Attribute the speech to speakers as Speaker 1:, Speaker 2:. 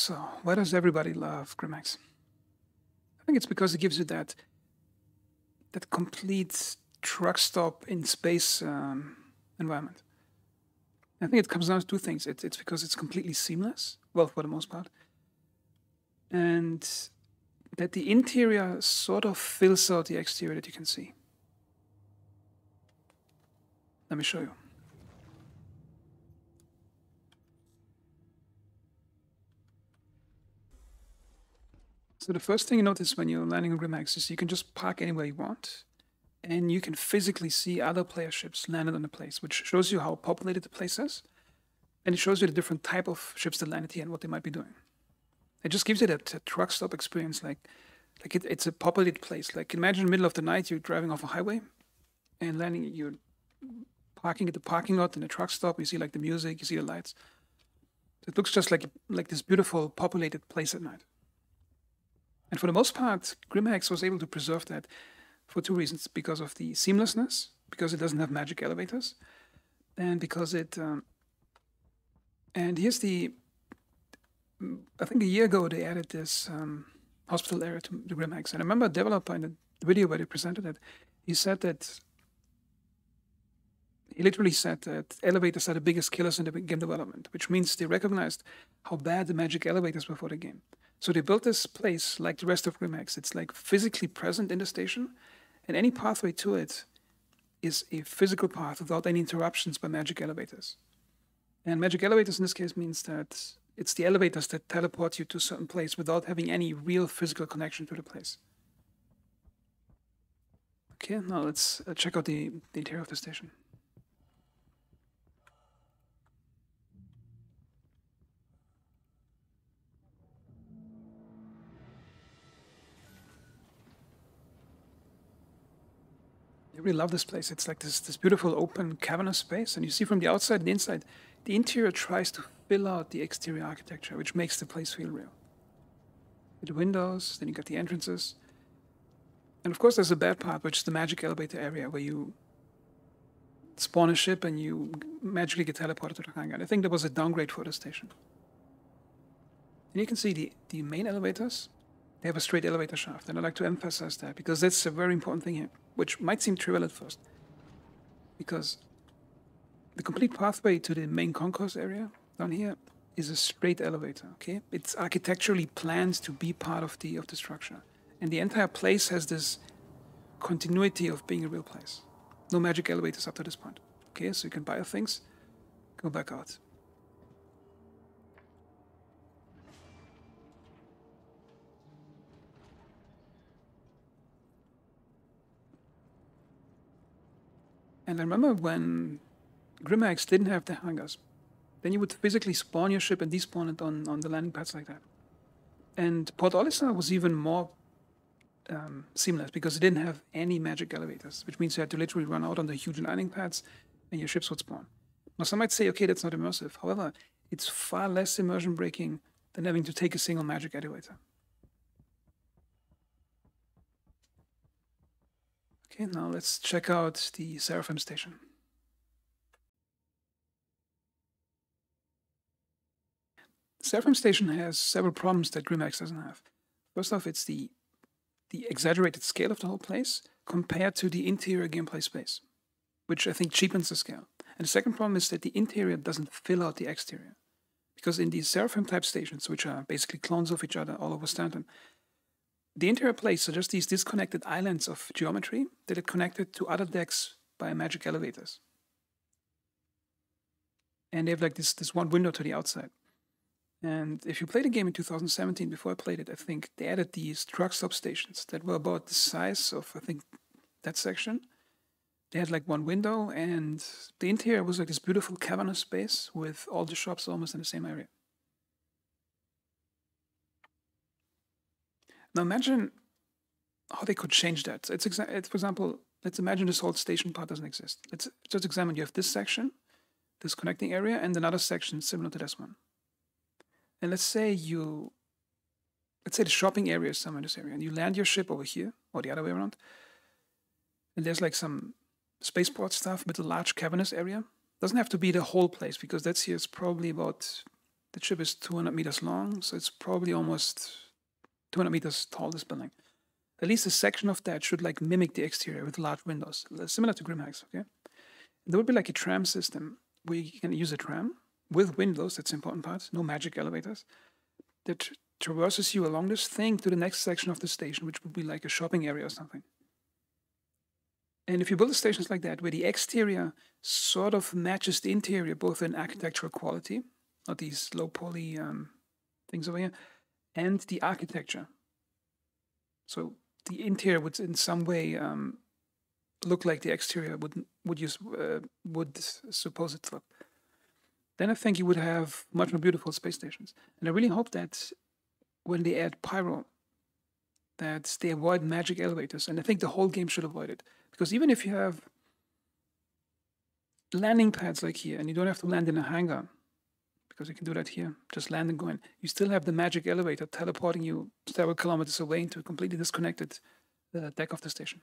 Speaker 1: So, why does everybody love Grimhex? I think it's because it gives you that that complete truck stop in space um, environment. I think it comes down to two things. It's it's because it's completely seamless, well, for the most part, and that the interior sort of fills out the exterior that you can see. Let me show you. So the first thing you notice when you're landing on Grimhex is you can just park anywhere you want, and you can physically see other player ships landed on the place, which shows you how populated the place is, and it shows you the different type of ships that landed here and what they might be doing. It just gives you that, that truck stop experience, like like it, it's a populated place. Like imagine in the middle of the night you're driving off a highway, and landing you're parking at the parking lot in a truck stop. You see like the music, you see the lights. It looks just like like this beautiful populated place at night. And for the most part, Grimhex was able to preserve that for two reasons: because of the seamlessness, because it doesn't have magic elevators, and because it. Um, and here's the. I think a year ago they added this um, hospital area to the Grimhex, and I remember a developer in the video where they presented it. He said that. He literally said that elevators are the biggest killers in the game development, which means they recognized how bad the magic elevators were for the game. So they built this place like the rest of Grimhex. It's like physically present in the station, and any pathway to it is a physical path without any interruptions by magic elevators. And magic elevators in this case means that it's the elevators that teleport you to a certain place without having any real physical connection to the place. Okay, now let's uh, check out the, the interior of the station. Really love this place. It's like this this beautiful open cavernous space, and you see from the outside and the inside, the interior tries to fill out the exterior architecture, which makes the place feel real. The windows, then you got the entrances, and of course there's a bad part, which is the magic elevator area where you spawn a ship and you magically get teleported to the hangar. I think there was a downgrade for the station. And you can see the, the main elevators, they have a straight elevator shaft, and I like to emphasize that because that's a very important thing here which might seem trivial at first. Because the complete pathway to the main concourse area down here is a straight elevator, okay? It's architecturally planned to be part of the of the structure. And the entire place has this continuity of being a real place. No magic elevators up to this point. Okay, so you can buy things, go back out. And I remember when Grimhex didn't have the hangars, then you would physically spawn your ship and despawn it on, on the landing pads like that. And Port Olisar was even more um, seamless because it didn't have any magic elevators, which means you had to literally run out on the huge landing pads and your ships would spawn. Now, some might say, okay, that's not immersive. However, it's far less immersion breaking than having to take a single magic elevator. Okay, now let's check out the Seraphim station. Seraphim station has several problems that Grimhex doesn't have. First off, it's the the exaggerated scale of the whole place compared to the interior gameplay space, which I think cheapens the scale. And the second problem is that the interior doesn't fill out the exterior. Because in these Seraphim type stations, which are basically clones of each other all over Stanton, the interior plates are just these disconnected islands of geometry that are connected to other decks by magic elevators. And they have like this, this one window to the outside. And if you played the game in 2017, before I played it, I think they added these truck stop stations that were about the size of, I think, that section. They had like one window, and the interior was like this beautiful cavernous space with all the shops almost in the same area. Now imagine how they could change that. It's, exa- it's for example, let's imagine this whole station part doesn't exist. Let's just examine. You have this section, this connecting area, and another section similar to this one. And let's say you, let's say the shopping area is somewhere in this area, and you land your ship over here, or the other way around. And there's like some spaceport stuff with a large cavernous area. Doesn't have to be the whole place because that's here. It's probably about The ship is 200 meters long, so it's probably almost 200 meters tall, this building. At least a section of that should like mimic the exterior with large windows, similar to Grimhex, okay? There would be like a tram system where you can use a tram with windows, that's important part, no magic elevators, that traverses you along this thing to the next section of the station, which would be like a shopping area or something. And if you build stations like that, where the exterior sort of matches the interior, both in architectural quality, not these low poly um, things over here, and the architecture. So the interior would in some way um, look like the exterior would would use uh, would suppose it look. Then I think you would have much more beautiful space stations. And I really hope that when they add pyro, that they avoid magic elevators. And I think the whole game should avoid it. Because even if you have landing pads like here, and you don't have to land in a hangar, because you can do that here, just land and go in, you still have the magic elevator teleporting you several kilometers away into a completely disconnected uh, deck of the station.